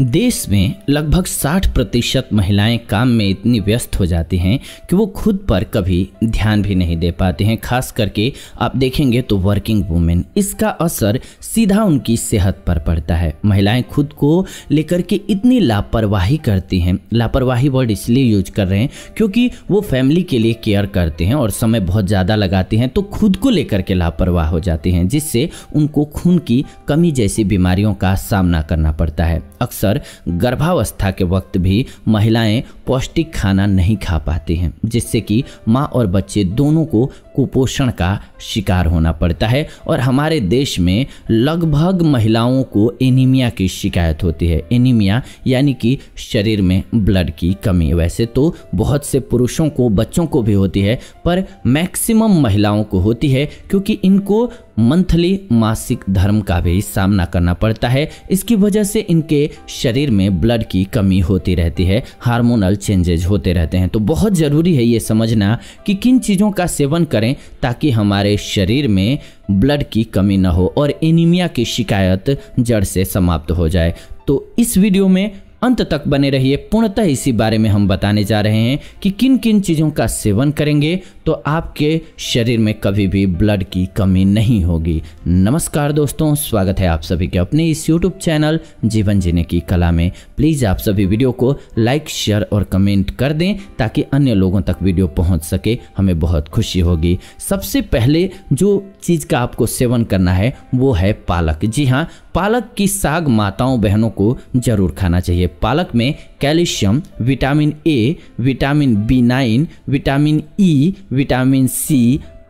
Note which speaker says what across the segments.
Speaker 1: देश में लगभग 60 प्रतिशत महिलाएँ काम में इतनी व्यस्त हो जाती हैं कि वो खुद पर कभी ध्यान भी नहीं दे पाते हैं। खास करके आप देखेंगे तो वर्किंग वुमेन इसका असर सीधा उनकी सेहत पर पड़ता है। महिलाएँ खुद को लेकर के इतनी लापरवाही करती हैं। लापरवाही वर्ड इसलिए यूज़ कर रहे हैं क्योंकि वो फैमिली के लिए केयर करते हैं और समय बहुत ज़्यादा लगाते हैं तो खुद को लेकर के लापरवाह हो जाती हैं, जिससे उनको खून की कमी जैसी बीमारियों का सामना करना पड़ता है। अक्सर गर्भावस्था के वक्त भी महिलाएँ पौष्टिक खाना नहीं खा पाती हैं, जिससे कि माँ और बच्चे दोनों को कुपोषण का शिकार होना पड़ता है और हमारे देश में लगभग महिलाओं को एनीमिया की शिकायत होती है। एनीमिया यानी कि शरीर में ब्लड की कमी। वैसे तो बहुत से पुरुषों को, बच्चों को भी होती है, पर मैक्सिमम महिलाओं को होती है क्योंकि इनको मंथली मासिक धर्म का भी सामना करना पड़ता है। इसकी वजह से इनके शरीर में ब्लड की कमी होती रहती है हार्मोनल चेंजेज होते रहते हैं। तो बहुत ज़रूरी है ये समझना कि किन चीज़ों का सेवन करें ताकि हमारे शरीर में ब्लड की कमी ना हो और एनीमिया की शिकायत जड़ से समाप्त हो जाए। तो इस वीडियो में अंत तक बने रहिए पूर्णतः इसी बारे में हम बताने जा रहे हैं कि किन किन चीज़ों का सेवन करेंगे तो आपके शरीर में कभी भी ब्लड की कमी नहीं होगी। नमस्कार दोस्तों, स्वागत है आप सभी के अपने इस यूट्यूब चैनल जीवन जीने की कला में। प्लीज़ आप सभी वीडियो को लाइक, शेयर और कमेंट कर दें ताकि अन्य लोगों तक वीडियो पहुँच सके, हमें बहुत खुशी होगी। सबसे पहले जो चीज़ का आपको सेवन करना है, वो है पालक। जी हाँ पालक की साग माताओं बहनों को ज़रूर खाना चाहिए। पालक में calcium vitamin A vitamin B nine vitamin E vitamin C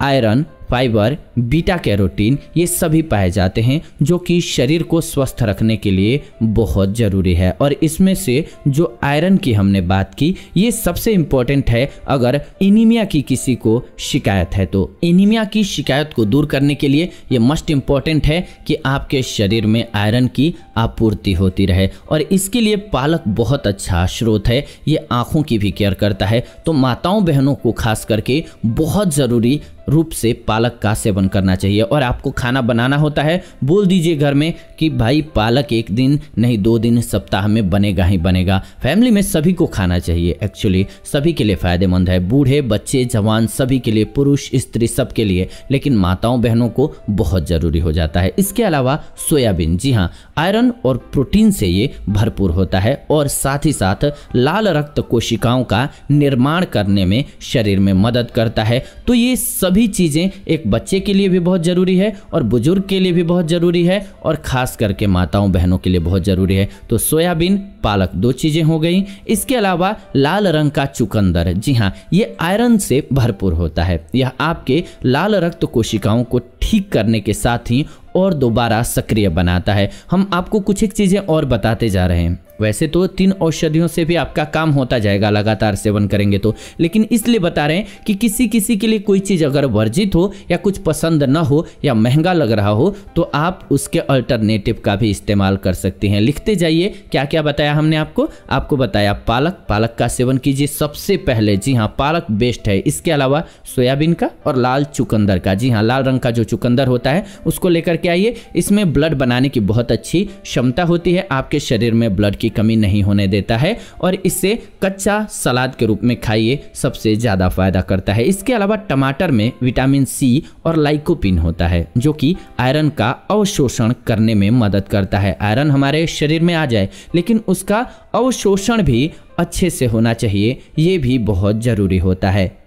Speaker 1: iron fibre, beta carotene, ये सभी पाए जाते हैं, जो कि शरीर को स्वस्थ रखने के लिए बहुत ज़रूरी है। और इसमें से जो आयरन की हमने बात की, ये सबसे इम्पोर्टेंट है अगर एनीमिया की किसी को शिकायत है। तो एनीमिया की शिकायत को दूर करने के लिए ये मस्ट इंपॉर्टेंट है कि आपके शरीर में आयरन की आपूर्ति होती रहे। और इसके लिए पालक बहुत अच्छा स्रोत है, ये आँखों की भी केयर करता है। तो माताओं बहनों को खास करके बहुत ज़रूरी रूप से पालक का सेवन करना चाहिए। और आपको खाना बनाना होता है, बोल दीजिए घर में कि, भाई, पालक एक दिन, नहीं, दो दिन, सप्ताह में बनेगा ही बनेगा। फैमिली में सभी को खाना चाहिए एक्चुअली सभी के लिए फ़ायदेमंद है। बूढ़े, बच्चे, जवान, सभी के लिए, पुरुष, स्त्री, सबके लिए। लेकिन माताओं, बहनों को बहुत ज़रूरी हो जाता है। इसके अलावा सोयाबीन। जी हाँ आयरन और प्रोटीन से ये भरपूर होता है। और साथ ही साथ, लाल रक्त कोशिकाओं का निर्माण करने में शरीर में मदद करता है। तो ये सभी चीज़ें एक बच्चे के लिए भी बहुत ज़रूरी है और बुज़ुर्ग के लिए भी बहुत ज़रूरी है और ख़ास करके माताओं बहनों के लिए बहुत ज़रूरी है। तो सोयाबीन, पालक दो चीज़ें हो गई। इसके अलावा लाल रंग का चुकंदर। जी हाँ ये आयरन से भरपूर होता है। यह आपके लाल रक्त कोशिकाओं को ठीक करने के साथ ही और दोबारा सक्रिय बनाता है। हम आपको कुछ एक चीज़ें और बताते जा रहे हैं। वैसे तो तीन औषधियों से भी आपका काम होता जाएगा, लगातार सेवन करेंगे तो। लेकिन इसलिए बता रहे हैं कि किसी किसी के लिए कोई चीज़ अगर वर्जित हो या कुछ पसंद न हो या महँगा लग रहा हो तो आप उसके अल्टरनेटिव का भी इस्तेमाल कर सकते हैं। लिखते जाइए क्या क्या बताया हमने आपको? आपको बताया पालक। पालक का सेवन कीजिए सबसे पहले। जी हाँ पालक बेस्ट है। इसके अलावा सोयाबीन का और लाल चुकंदर का। जी हाँ लाल रंग का जो चुकंदर होता है, उसको लेकर के आइए। इसमें ब्लड बनाने की बहुत अच्छी क्षमता होती है। आपके शरीर में ब्लड की कमी नहीं होने देता है और इसे कच्चा सलाद के रूप में खाइए, सबसे ज़्यादा फ़ायदा करता है। इसके अलावा टमाटर में विटामिन सी और लाइकोपिन होता है, जो कि आयरन का अवशोषण करने में मदद करता है। आयरन हमारे शरीर में आ जाए, लेकिन उसका अवशोषण भी अच्छे से होना चाहिए, ये भी बहुत ज़रूरी होता है।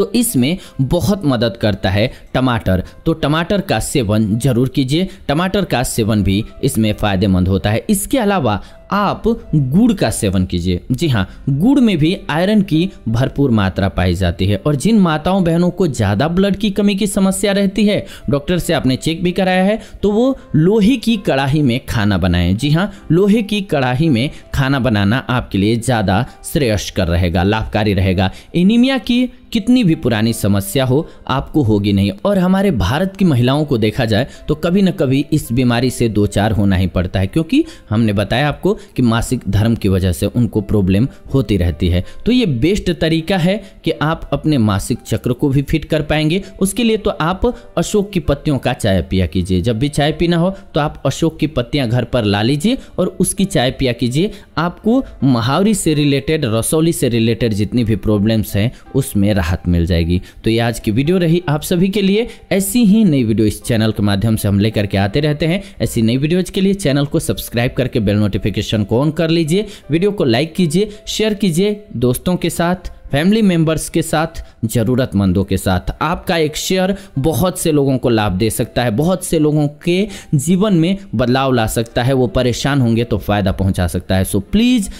Speaker 1: तो इसमें बहुत मदद करता है टमाटर। तो टमाटर का सेवन ज़रूर कीजिए। टमाटर का सेवन भी इसमें फ़ायदेमंद होता है। इसके अलावा आप गुड़ का सेवन कीजिए। जी हाँ गुड़ में भी आयरन की भरपूर मात्रा पाई जाती है और जिन माताओं बहनों को ज़्यादा ब्लड की कमी की समस्या रहती है, डॉक्टर से आपने चेक भी कराया है तो वो लोहे की कढ़ाई में खाना बनाएँ। जी हाँ लोहे की कढ़ाई में खाना बनाना आपके लिए ज़्यादा श्रेयस्कर रहेगा, लाभकारी रहेगा। एनीमिया की कितनी भी पुरानी समस्या हो, आपको होगी नहीं। और हमारे भारत की महिलाओं को देखा जाए तो कभी न कभी इस बीमारी से दो चार होना ही पड़ता है, क्योंकि हमने बताया आपको कि मासिक धर्म की वजह से उनको प्रॉब्लम होती रहती है। तो ये बेस्ट तरीका है कि आप अपने मासिक चक्र को भी फिट कर पाएँगे। उसके लिए तो आप अशोक की पत्तियों का चाय पिया कीजिए। जब भी चाय पीना हो तो आप अशोक की पत्तियाँ घर पर ला लीजिए और उसकी चाय पिया कीजिए। आपको महावरी से रिलेटेड, रसौली से रिलेटेड जितनी भी प्रॉब्लम्स हैं, उसमें राहत मिल जाएगी। तो ये आज की वीडियो रही आप सभी के लिए। ऐसी ही नई वीडियो इस चैनल के माध्यम से हम लेकर के आते रहते हैं। ऐसी नई वीडियोज़ के लिए चैनल को सब्सक्राइब करके बेल नोटिफिकेशन को ऑन कर लीजिए। वीडियो को लाइक कीजिए, शेयर कीजिए दोस्तों के साथ, फैमिली मेंबर्स के साथ, ज़रूरतमंदों के साथ। आपका एक शेयर बहुत से लोगों को लाभ दे सकता है, बहुत से लोगों के जीवन में बदलाव ला सकता है, वो परेशान होंगे तो फ़ायदा पहुँचा सकता है। सो प्लीज़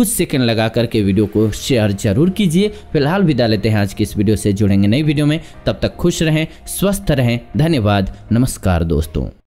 Speaker 1: कुछ सेकंड लगा करके वीडियो को शेयर ज़रूर कीजिए। फ़िलहाल विदा लेते हैं आज की इस वीडियो से, जुड़ेंगे नई वीडियो में। तब तक खुश रहें, स्वस्थ रहें। धन्यवाद। नमस्कार दोस्तों।